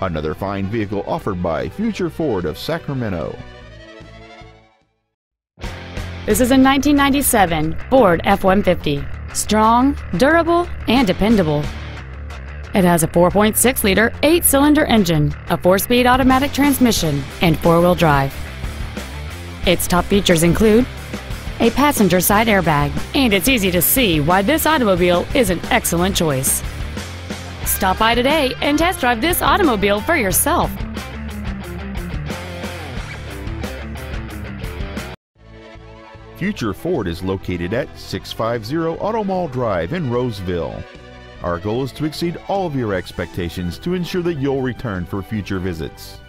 Another fine vehicle offered by Future Ford of Sacramento. This is a 1997 Ford F-150. Strong, durable, and dependable. It has a 4.6-liter, eight-cylinder engine, a four-speed automatic transmission, and four-wheel drive. Its top features include a passenger side airbag, and it's easy to see why this automobile is an excellent choice. Stop by today and test drive this automobile for yourself. Future Ford is located at 650 Auto Mall Drive in Roseville. Our goal is to exceed all of your expectations to ensure that you'll return for future visits.